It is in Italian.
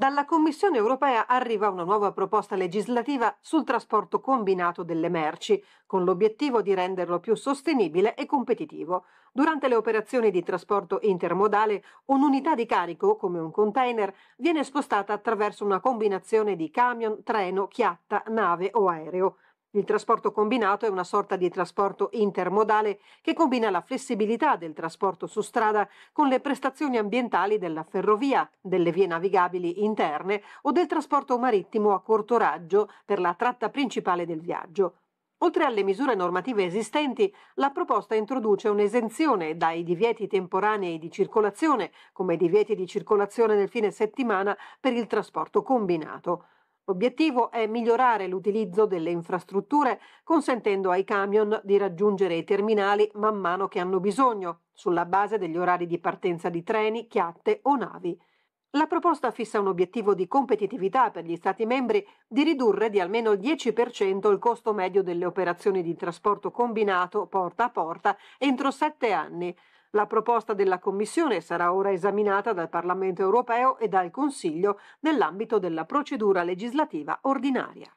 Dalla Commissione europea arriva una nuova proposta legislativa sul trasporto combinato delle merci, con l'obiettivo di renderlo più sostenibile e competitivo. Durante le operazioni di trasporto intermodale, un'unità di carico, come un container, viene spostata attraverso una combinazione di camion, treno, chiatta, nave o aereo. Il trasporto combinato è una sorta di trasporto intermodale che combina la flessibilità del trasporto su strada con le prestazioni ambientali della ferrovia, delle vie navigabili interne o del trasporto marittimo a corto raggio per la tratta principale del viaggio. Oltre alle misure normative esistenti, la proposta introduce un'esenzione dai divieti temporanei di circolazione, come i divieti di circolazione nel fine settimana per il trasporto combinato. L'obiettivo è migliorare l'utilizzo delle infrastrutture, consentendo ai camion di raggiungere i terminali man mano che hanno bisogno, sulla base degli orari di partenza di treni, chiatte o navi. La proposta fissa un obiettivo di competitività per gli Stati membri di ridurre di almeno il 10% il costo medio delle operazioni di trasporto combinato porta a porta entro sette anni, la proposta della Commissione sarà ora esaminata dal Parlamento europeo e dal Consiglio nell'ambito della procedura legislativa ordinaria.